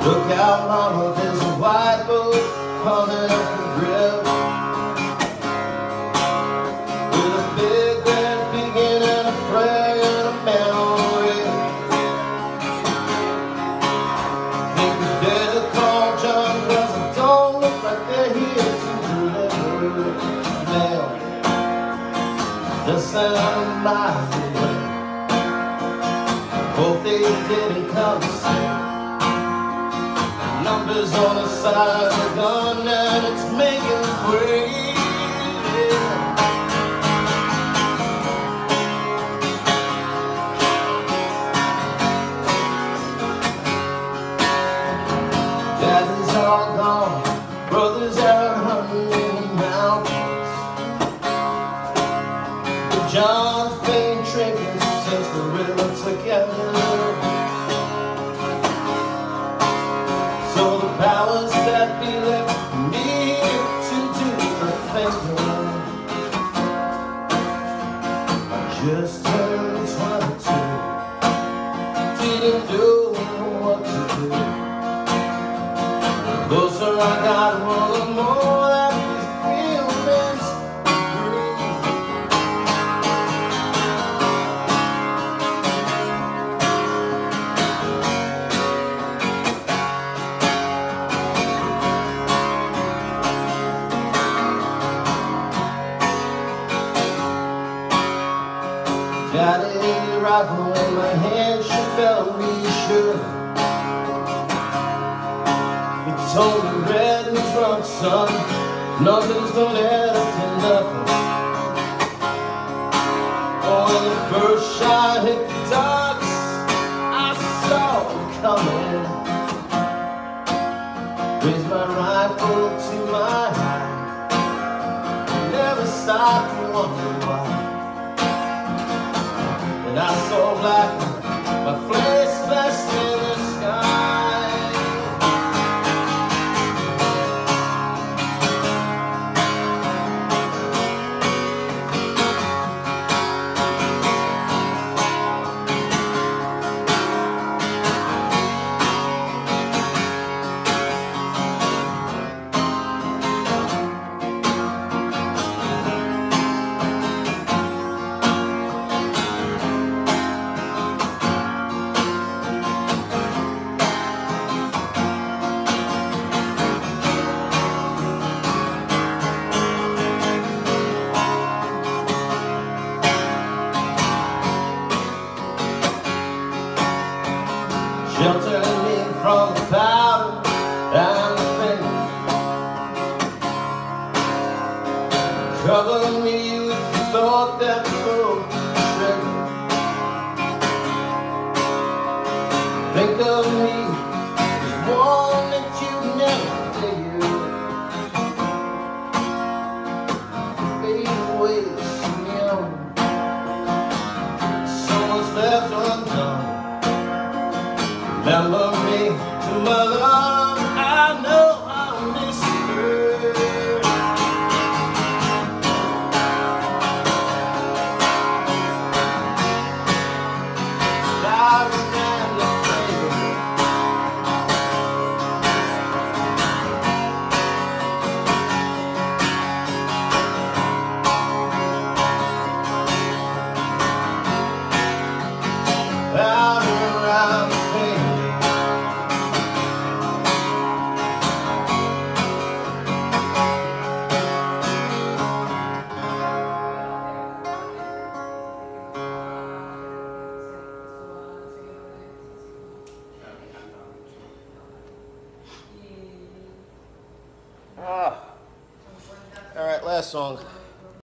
Down mama, there's a white boat coming up the river. With a big red beacon and a flag and a man on it Think we better call John cause it don't look like they're here to deliver mail. The sound miles away Hope they didn't come soon numbers on the side of the gun and it's making way. Daddy's all gone, brothers out hunting So the powers that be left me to do the. I just turned 22, didn't what to do. The closer I got, Got a rifle in my hand, she felt reassured. He told me red and drunk, son, nothing's gonna add up to nothing. When the first shot hit the docks, I saw it coming. Raised my rifle to my eye, never stopped why. And I saw black, my face Cover me with the thought that broke the trigger. Think of me as one that you never figured. Fade away soon. So much left undone. Remember me to my love, I know last song.